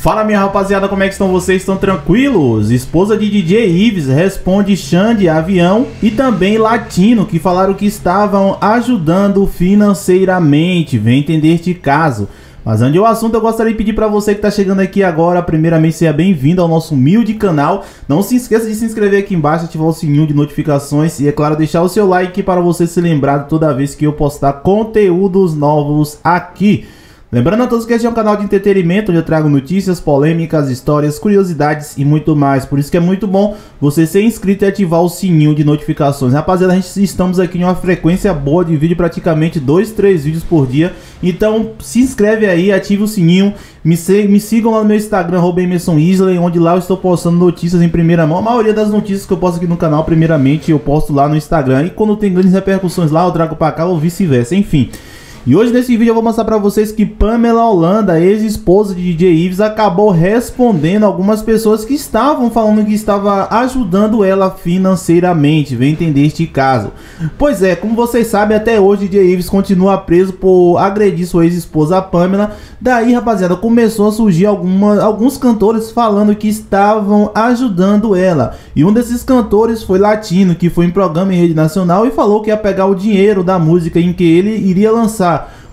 Fala minha rapaziada, como é que estão vocês? Estão tranquilos? Esposa de DJ Ives responde Xande Avião e também Latino que falaram que estavam ajudando financeiramente. Vem entender este caso. Mas antes do assunto, eu gostaria de pedir para você que está chegando aqui agora, primeiramente seja bem-vindo ao nosso humilde canal. Não se esqueça de se inscrever aqui embaixo, ativar o sininho de notificações e, é claro, deixar o seu like para você se lembrar toda vez que eu postar conteúdos novos aqui. Lembrando a todos que este é um canal de entretenimento onde eu trago notícias, polêmicas, histórias, curiosidades e muito mais. Por isso que é muito bom você ser inscrito e ativar o sininho de notificações. Rapaziada, a gente estamos aqui em uma frequência boa de vídeo, praticamente 2, 3 vídeos por dia. Então se inscreve aí, ative o sininho, me, me sigam lá no meu Instagram, Emerson Isley, onde lá eu estou postando notícias em primeira mão. A maioria das notícias que eu posto aqui no canal, primeiramente, eu posto lá no Instagram. E quando tem grandes repercussões lá, eu trago para cá ou vice-versa. Enfim. E hoje nesse vídeo eu vou mostrar para vocês que Pamela Holanda, ex-esposa de DJ Ives, acabou respondendo algumas pessoas que estavam falando que estava ajudando ela financeiramente. Vem entender este caso. Pois é, como vocês sabem, até hoje DJ Ives continua preso por agredir sua ex-esposa Pamela. Daí, rapaziada, começou a surgir alguma, alguns cantores falando que estavam ajudando ela. E um desses cantores foi Latino, que foi em programa em rede nacional e falou que ia pegar o dinheiro da música em que ele iria lançar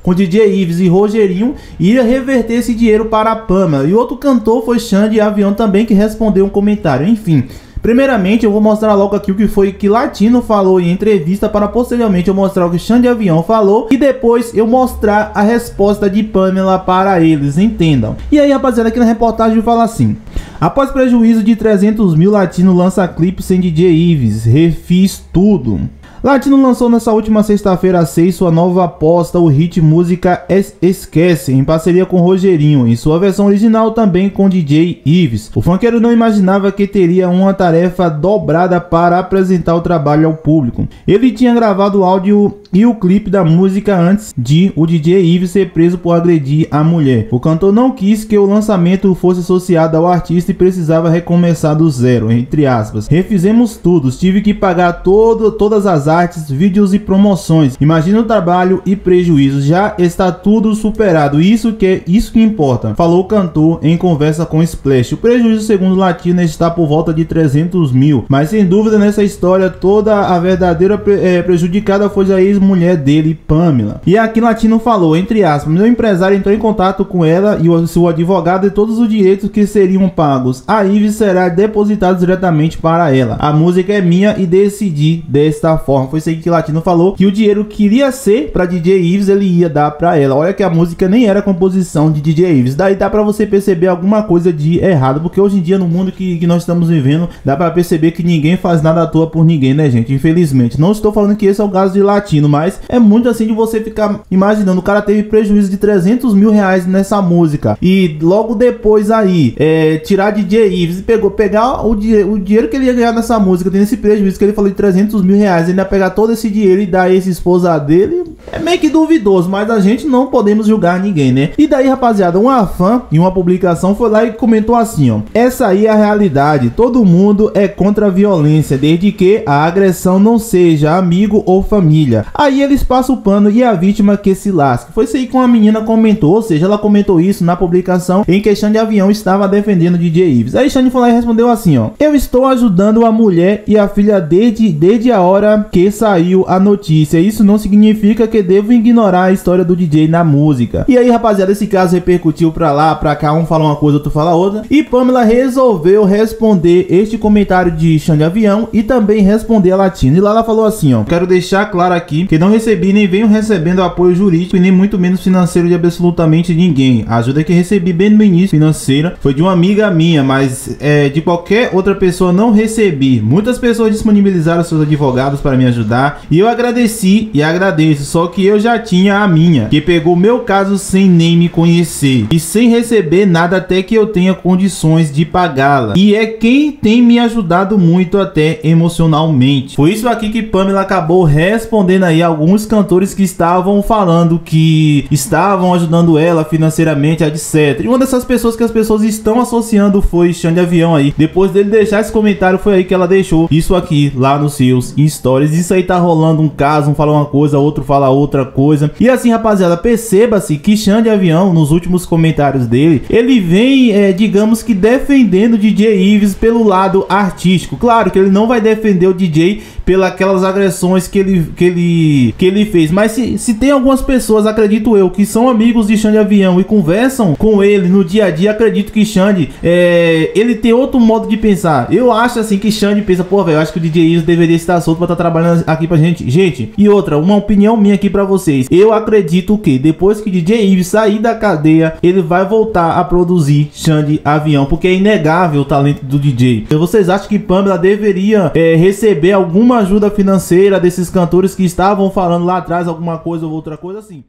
com DJ Ives e Rogerinho ia reverter esse dinheiro para a Pamela. E outro cantor foi Xande Avião também que respondeu um comentário. Enfim, Primeiramente, eu vou mostrar logo aqui o que foi que Latino falou em entrevista para posteriormente eu mostrar o que Xande Avião falou e depois eu mostrar a resposta de Pamela para eles, entendam. E aí, rapaziada, aqui na reportagem fala assim: Após prejuízo de 300 mil, Latino lança clipe sem DJ Ives, refiz tudo. Latino lançou nessa última sexta-feira 6 sua nova aposta, o hit música es Esquece, em parceria com Rogerinho, em sua versão original também com DJ Ives. O funkeiro não imaginava que teria uma tarefa dobrada para apresentar o trabalho ao público. Ele tinha gravado o áudio e o clipe da música antes de o DJ Ives ser preso por agredir a mulher. O cantor não quis que o lançamento fosse associado ao artista e precisava recomeçar do zero, entre aspas. Refizemos tudo, tive que pagar todo, todas as artes, vídeos e promoções. Imagina o trabalho e prejuízo, já está tudo superado. Isso que é isso que importa, falou o cantor em conversa com Splash. O prejuízo, segundo Latina, está por volta de 300 mil, mas sem dúvida nessa história toda a verdadeira é, prejudicada foi a ex-mulher dele, Pamela. E aqui Latino falou, entre aspas, meu empresário entrou em contato com ela e o seu advogado e todos os direitos que seriam pagos. A Ives será depositado diretamente para ela. A música é minha e decidi desta forma. Foi isso aí que Latino falou, que o dinheiro queria ser para DJ Ives, ele ia dar para ela. Olha que a música nem era composição de DJ Ives. Daí dá para você perceber alguma coisa de errado, porque hoje em dia no mundo que, que nós estamos vivendo, dá para perceber que ninguém faz nada à toa por ninguém, né, gente? Infelizmente. Não estou falando que esse é o caso de Latino, mas é muito assim de você ficar imaginando. O cara teve prejuízo de 300 mil reais nessa música e logo depois aí é, tirar DJ Ives e pegou, pegar o, o dinheiro que ele ia ganhar nessa música, tendo esse prejuízo que ele falou de 300 mil reais, ainda pegar todo esse dinheiro e dar esse esposa dele é meio que duvidoso, mas a gente não podemos julgar ninguém, né? E daí, rapaziada, uma fã em uma publicação foi lá e comentou assim, ó: "Essa aí é a realidade. Todo mundo é contra a violência, desde que a agressão não seja amigo ou família. Aí eles passam o pano e a vítima que se lasca." Foi isso aí que uma menina comentou, ou seja, ela comentou isso na publicação em que Xande Avião estava defendendo DJ Ives. Aí Xande foi lá e respondeu assim, ó: "Eu estou ajudando a mulher e a filha desde desde a hora que saiu a notícia. Isso não significa que devo ignorar a história do DJ na música. E aí, rapaziada, esse caso repercutiu pra lá, pra cá, um fala uma coisa, outro fala outra. E Pamela resolveu responder este comentário de Xande Avião e também responder a Latina. E lá ela falou assim, ó. Quero deixar claro aqui que não recebi nem venho recebendo apoio jurídico e nem muito menos financeiro de absolutamente ninguém. A ajuda que recebi bem no início financeira foi de uma amiga minha, mas é, de qualquer outra pessoa não recebi. Muitas pessoas disponibilizaram seus advogados para me ajudar ajudar. E eu agradeci e agradeço, só que eu já tinha a minha, que pegou meu caso sem nem me conhecer e sem receber nada até que eu tenha condições de pagá-la. E é quem tem me ajudado muito até emocionalmente. Foi isso aqui que Pamela acabou respondendo aí alguns cantores que estavam falando que estavam ajudando ela financeiramente, etc. E uma dessas pessoas que as pessoas estão associando foi Xande Avião aí. Depois dele deixar esse comentário, foi aí que ela deixou isso aqui lá nos seus stories. Isso aí tá rolando um caso, um fala uma coisa, outro fala outra coisa. E assim, rapaziada, perceba-se que Xande Avião, nos últimos comentários dele, ele vem, é, digamos que defendendo DJ Ives pelo lado artístico. Claro que ele não vai defender o DJ pelas aquelas agressões que ele, que ele, que ele fez. Mas se, se tem algumas pessoas, acredito eu, que são amigos de Xande Avião e conversam com ele no dia a dia, acredito que Xande, é, ele tem outro modo de pensar. Eu acho assim que Xande pensa, pô, velho, acho que o DJ Ives deveria estar solto pra estar tá trabalhando aqui pra gente. Gente, e outra, uma opinião minha aqui pra vocês. Eu acredito que depois que DJ Ives sair da cadeia, ele vai voltar a produzir Xande Avião, porque é inegável o talento do DJ. Vocês acham que Pamela deveria é, receber alguma ajuda financeira desses cantores que estavam falando lá atrás alguma coisa ou outra coisa assim?